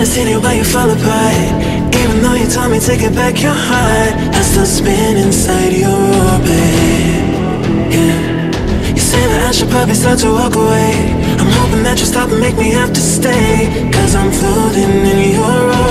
wanna see the way you fall apart. Even though you told me to get back your heart I still spin inside your orbit. Yeah. You say that I should probably start to walk away. I'm hoping that you stop and make me have to stay Cause I'm floating in your orbit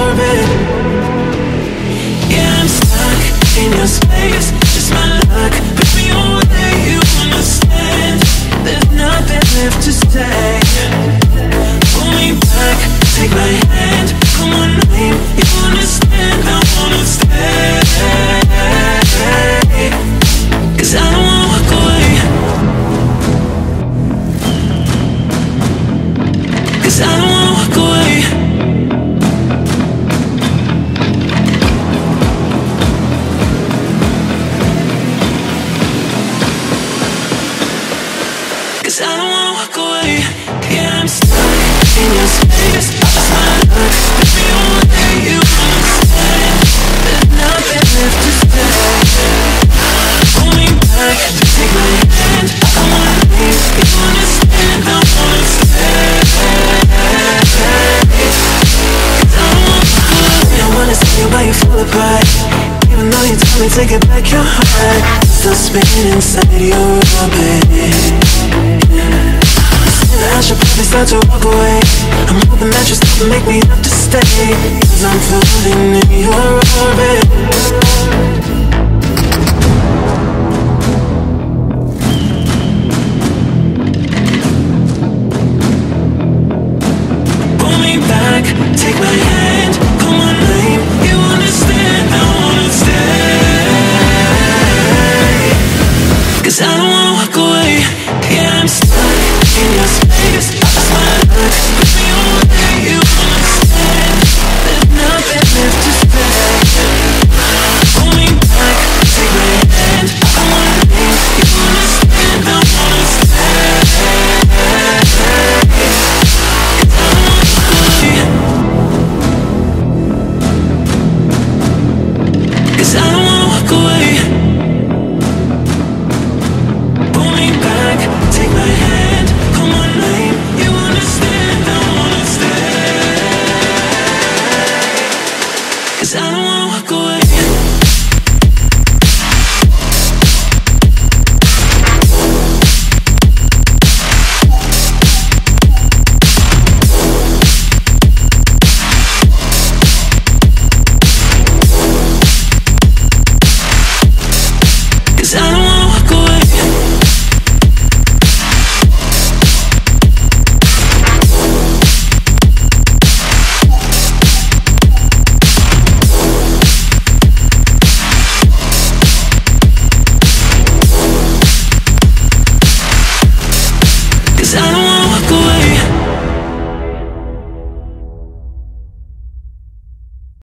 Cause I don't wanna walk away. I don't wanna walk away Yeah, I'm stuck in your space Even though you told me to get back your heart Still spinning inside your orbit. I should probably start to walk away. I'm hoping that you stop make me have to stay. Cause I'm floating in your orbit Cause I don't